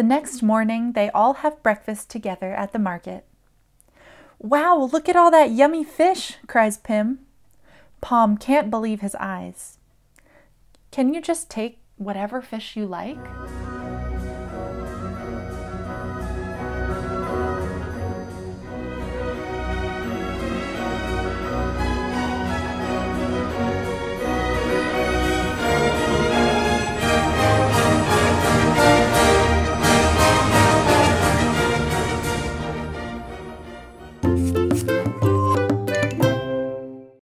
The next morning, they all have breakfast together at the market. Wow, look at all that yummy fish, cries Pim. Pom can't believe his eyes. Can you just take whatever fish you like?